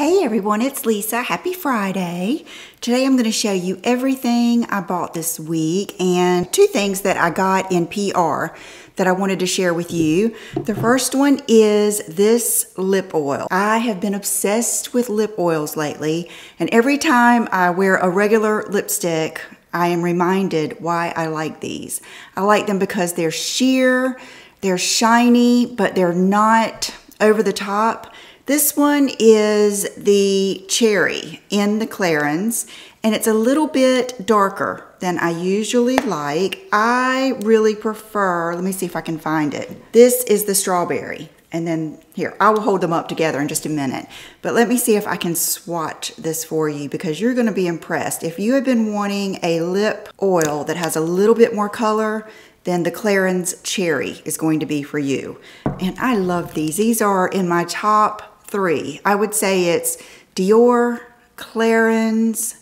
Hey everyone, it's Lisa. Happy Friday. Today I'm going to show you everything I bought this week and two things that I got in PR that I wanted to share with you. The first one is this lip oil. I have been obsessed with lip oils lately and every time I wear a regular lipstick, I am reminded why I like these. I like them because they're sheer, they're shiny, but they're not over the top. This one is the cherry in the Clarins, and it's a little bit darker than I usually like. I really prefer, let me see if I can find it. This is the strawberry. And then here, I will hold them up together in just a minute. But let me see if I can swatch this for you because you're gonna be impressed. If you have been wanting a lip oil that has a little bit more color, then the Clarins Cherry is going to be for you. And I love these. These are in my top three. I would say it's Dior, Clarins.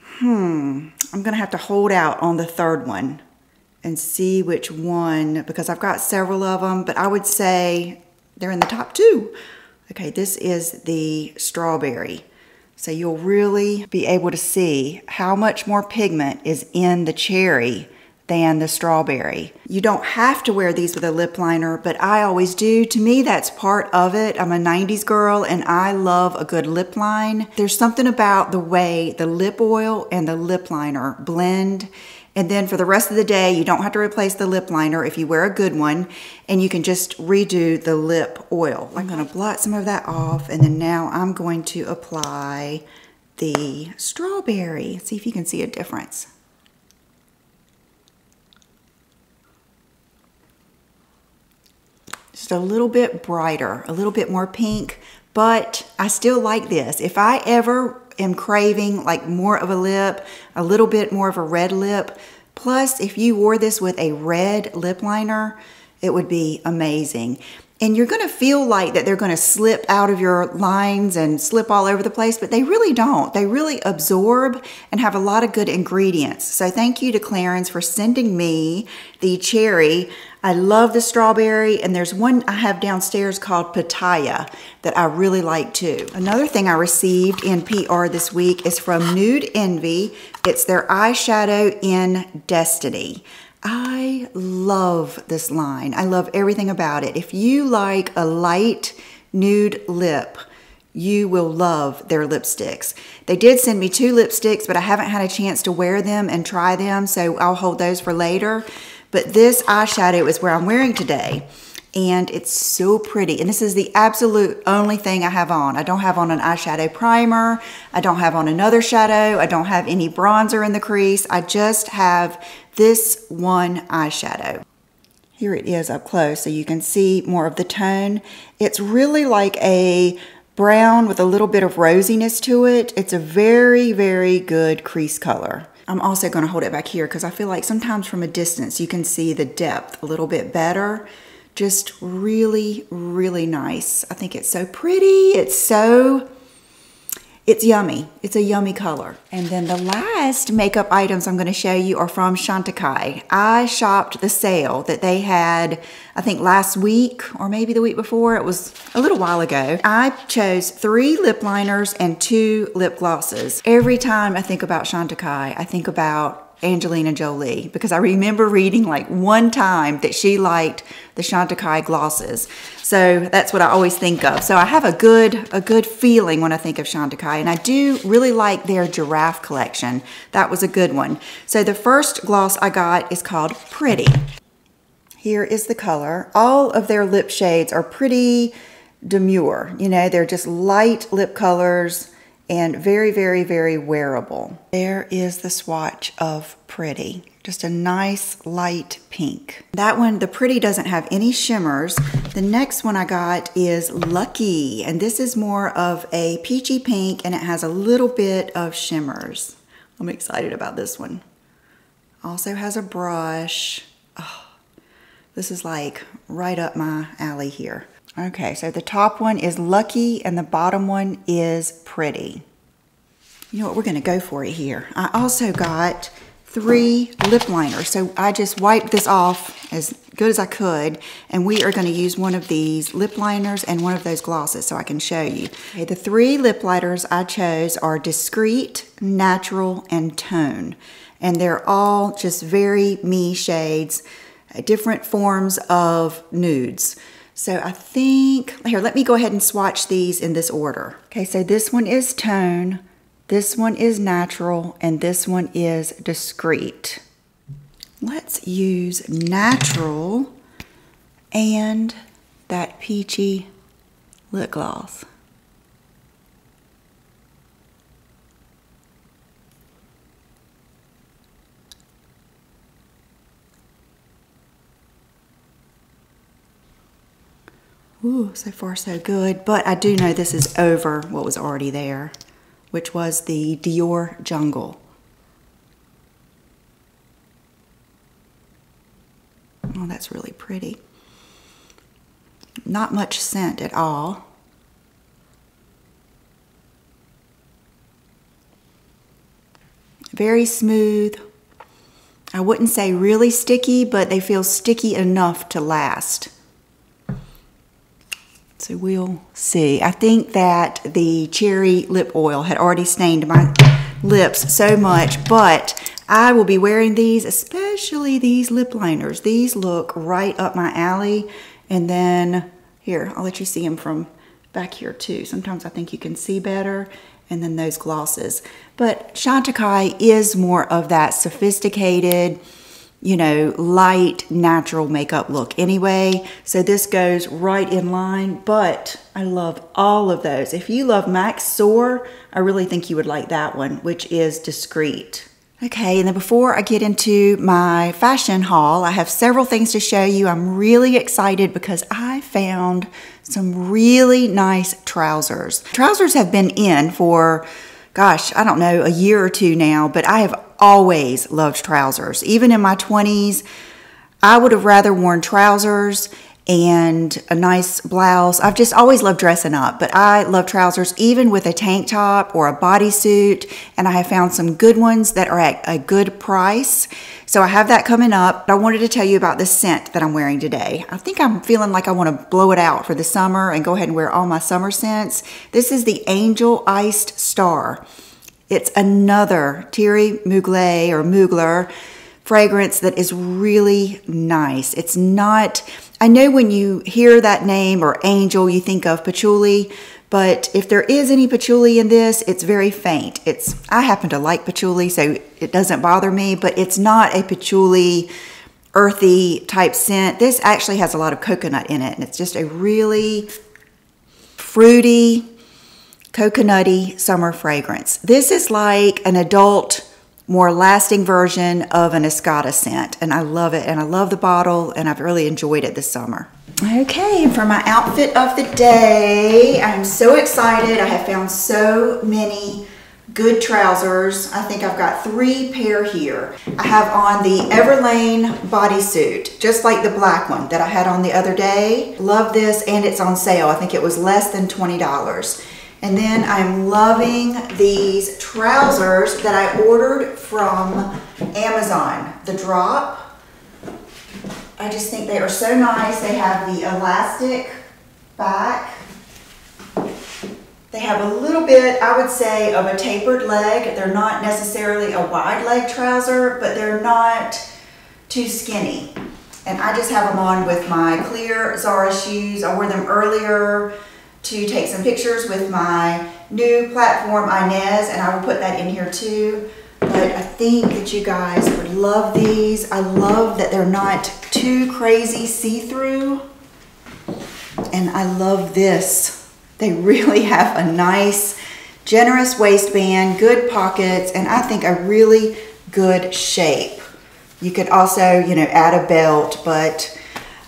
Hmm, I'm gonna have to hold out on the third one and see which one, because I've got several of them, but I would say they're in the top two. Okay, this is the strawberry. So you'll really be able to see how much more pigment is in the cherry than the strawberry. You don't have to wear these with a lip liner, but I always do. To me, that's part of it. I'm a 90s girl and I love a good lip line. There's something about the way the lip oil and the lip liner blend. And then for the rest of the day, you don't have to replace the lip liner if you wear a good one, and you can just redo the lip oil. I'm gonna blot some of that off, and then now I'm going to apply the strawberry. See if you can see a difference. Just a little bit brighter, a little bit more pink, but I still like this. If I ever am craving like more of a lip, a little bit more of a red lip, plus if you wore this with a red lip liner, it would be amazing. And you're to feel like that they're to slip out of your lines and slip all over the place, but they really don't. They really absorb and have a lot of good ingredients. So thank you to Clarins for sending me the cherry. I love the strawberry, and there's one I have downstairs called Pitaya that I really like too. Another thing I received in PR this week is from Nude Envie. It's their eyeshadow in Destiny. I love this line. I love everything about it. If you like a light nude lip, you will love their lipsticks. They did send me two lipsticks, but I haven't had a chance to wear them and try them, so I'll hold those for later. But this eyeshadow is where I'm wearing today. And it's so pretty. And this is the absolute only thing I have on. I don't have on an eyeshadow primer. I don't have on another shadow. I don't have any bronzer in the crease. I just have this one eyeshadow. Here it is up close so you can see more of the tone. It's really like a brown with a little bit of rosiness to it. It's a very, very good crease color. I'm also going to hold it back here because I feel like sometimes from a distance you can see the depth a little bit better. Just really, really nice. I think it's so pretty. It's so, it's yummy. It's a yummy color. And then the last makeup items I'm going to show you are from Chantecaille. I shopped the sale that they had, I think last week or maybe the week before. It was a little while ago. I chose three lip liners and two lip glosses. Every time I think about Chantecaille, I think about Angelina Jolie because I remember reading like one time that she liked the Chantecaille glosses. So that's what I always think of. So I have a good a good feeling when I think of Chantecaille and I do really like their giraffe collection. That was a good one. So the first gloss I got is called Pretty. Here is the color. All of their lip shades are pretty demure. You know, they're just light lip colors and very, very, very wearable. There is the swatch of Pretty. Just a nice light pink. That one, the Pretty doesn't have any shimmers. The next one I got is Lucky, and this is more of a peachy pink and it has a little bit of shimmers. I'm excited about this one. Also has a brush. Oh, this is like right up my alley here. Okay, so the top one is Lucky and the bottom one is Pretty. You know what, we're gonna go for it here. I also got three lip liners. So I just wiped this off as good as I could. And we are gonna use one of these lip liners and one of those glosses so I can show you. Okay, the three lip liners I chose are Discreet, Natural, and Tone. And they're all just very me shades, different forms of nudes. So I think, here, let me go ahead and swatch these in this order. Okay, so this one is Tone, this one is Natural, and this one is Discreet. Let's use natural and that peachy lip gloss. Ooh, so far so good. But I do know this is over what was already there, which was the Dior Jungle. Oh, that's really pretty. Not much scent at all. Very smooth. I wouldn't say really sticky, but they feel sticky enough to last. So we'll see. I think that the cherry lip oil had already stained my lips so much, but I will be wearing these, especially these lip liners. These look right up my alley. And then here, I'll let you see them from back here too. Sometimes I think you can see better. And then those glosses. But Chantecaille is more of that sophisticated, you know, light, natural makeup look anyway. So this goes right in line, but I love all of those. If you love MAC Soar, I really think you would like that one, which is Discreet. Okay, and then before I get into my fashion haul, I have several things to show you. I'm really excited because I found some really nice trousers. Trousers have been in for, gosh, I don't know, a year or two now, but I have always loved trousers. Even in my 20s, I would have rather worn trousers and a nice blouse. I've just always loved dressing up, but I love trousers even with a tank top or a bodysuit. And I have found some good ones that are at a good price. So I have that coming up. But I wanted to tell you about the scent that I'm wearing today. I think I'm feeling like I want to blow it out for the summer and go ahead and wear all my summer scents. This is the Angel Iced Star. It's another Thierry Mugler or Mugler fragrance that is really nice. It's not I know when you hear that name or angel, you think of patchouli, but if there is any patchouli in this, it's very faint. It's I happen to like patchouli, so it doesn't bother me, but it's not a patchouli earthy type scent. This actually has a lot of coconut in it, and it's just a really fruity, coconutty summer fragrance. This is like an adult more lasting version of an Escada scent. And I love it. And I love the bottle. And I've really enjoyed it this summer. Okay, for my outfit of the day, I'm so excited. I have found so many good trousers. I think I've got three pair here. I have on the Everlane bodysuit, just like the black one that I had on the other day. Love this and it's on sale. I think it was less than $20. And then I'm loving these trousers that I ordered from Amazon. The drop. I just think they are so nice. They have the elastic back. They have a little bit, I would say, of a tapered leg. They're not necessarily a wide leg trouser, but they're not too skinny. And I just have them on with my clear Zara shoes. I wore them earlier to take some pictures with my new platform Inez and I will put that in here too. But I think that you guys would love these. I love that they're not too crazy see-through. And I love this. They really have a nice, generous waistband, good pockets, and I think a really good shape. You could also, you know, add a belt, but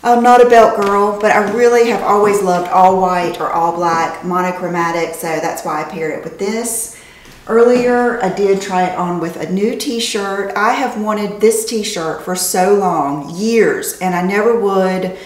I'm not a belt girl, but I really have always loved all white or all black, monochromatic, so that's why I paired it with this. Earlier, I did try it on with a new t-shirt. I have wanted this t-shirt for so long, years, and I never would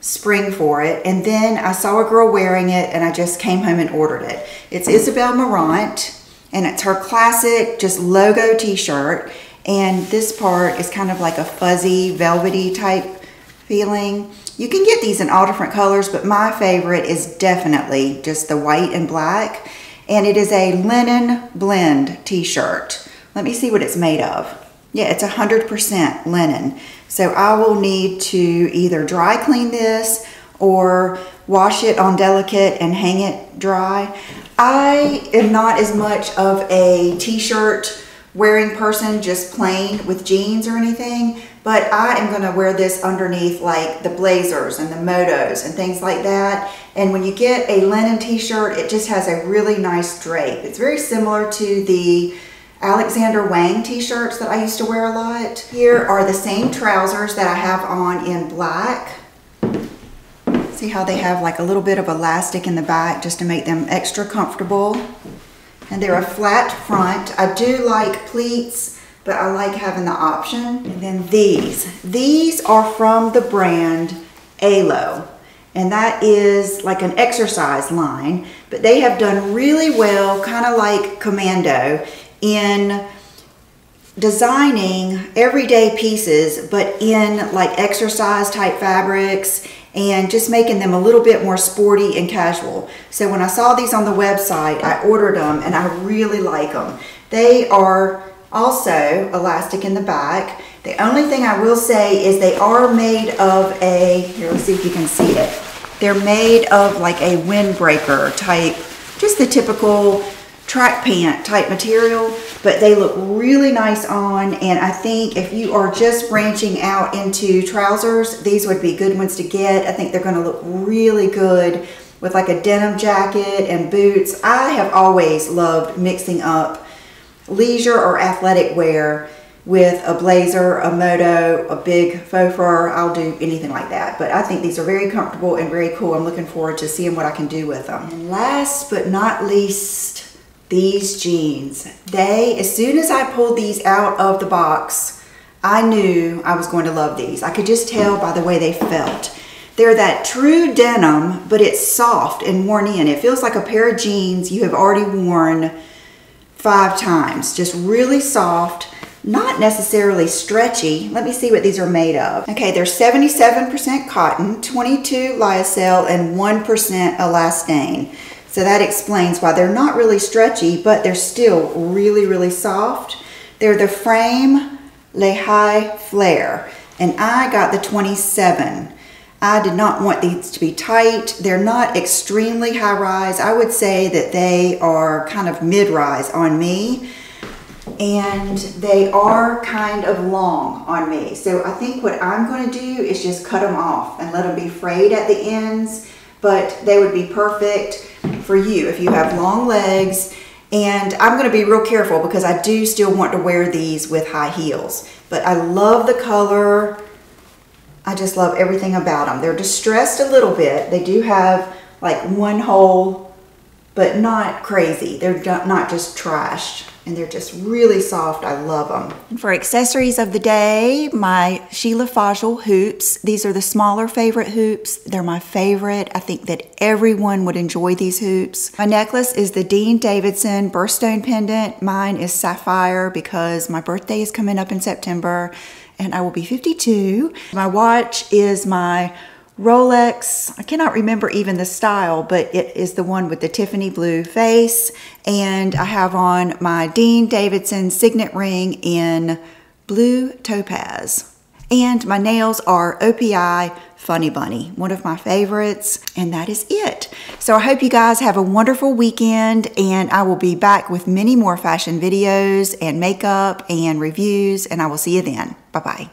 spring for it. And then I saw a girl wearing it, and I just came home and ordered it. It's Isabel Marant, and it's her classic just logo t-shirt And this part is kind of like a fuzzy, velvety type feeling. You can get these in all different colors, but my favorite is definitely just the white and black. And it is a linen blend t-shirt. Let me see what it's made of. Yeah, it's 100% linen. So I will need to either dry clean this or wash it on delicate and hang it dry. I am not as much of a t-shirt wearing person just plain with jeans or anything, but I am gonna wear this underneath like the blazers and the motos and things like that. And when you get a linen t-shirt, it just has a really nice drape. It's very similar to the Alexander Wang t-shirts that I used to wear a lot. Here are the same trousers that I have on in black. See how they have like a little bit of elastic in the back just to make them extra comfortable. And they're a flat front. I do like pleats, but I like having the option. And then these. These are from the brand Alo. And that is like an exercise line, but they have done really well, kind of like Commando, in designing everyday pieces, but in like exercise type fabrics and just making them a little bit more sporty and casual. So when I saw these on the website, I ordered them and I really like them. They are also elastic in the back. The only thing I will say is they are made of a, here let's see if you can see it. They're made of like a windbreaker type, just the typical track pant type material, but they look really nice on. And I think if you are just branching out into trousers, these would be good ones to get. I think they're gonna look really good with like a denim jacket and boots. I have always loved mixing up leisure or athletic wear with a blazer, a moto, a big faux fur. I'll do anything like that. But I think these are very comfortable and very cool. I'm looking forward to seeing what I can do with them. And last but not least, these jeans. They, as soon as I pulled these out of the box, I knew I was going to love these. I could just tell by the way they felt. They're that true denim, but it's soft and worn in. It feels like a pair of jeans you have already worn five times. Just really soft, not necessarily stretchy. Let me see what these are made of. Okay, they're 77% cotton, 22 lyocell, and 1% elastane. So that explains why they're not really stretchy, but they're still really, really soft. They're the Frame Le High Flare, and I got the 27. I did not want these to be tight. They're not extremely high rise. I would say that they are kind of mid rise on me and they are kind of long on me. So I think what I'm going to do is just cut them off and let them be frayed at the ends, but they would be perfect for you if you have long legs. And I'm going to be real careful because I do still want to wear these with high heels. But I love the color. I just love everything about them. They're distressed a little bit. They do have like one hole, but not crazy. They're not just trashed and they're just really soft. I love them. For accessories of the day, my Sheila Fajl hoops. These are the smaller favorite hoops. They're my favorite. I think that everyone would enjoy these hoops. My necklace is the Dean Davidson birthstone pendant. Mine is sapphire because my birthday is coming up in September and I will be 52. My watch is my Rolex, I cannot remember even the style, but it is the one with the Tiffany blue face. And I have on my Dean Davidson signet ring in blue topaz. And my nails are OPI Funny Bunny, one of my favorites, and that is it. So I hope you guys have a wonderful weekend, and I will be back with many more fashion videos and makeup and reviews, and I will see you then. Bye-bye.